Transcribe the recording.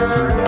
Lord.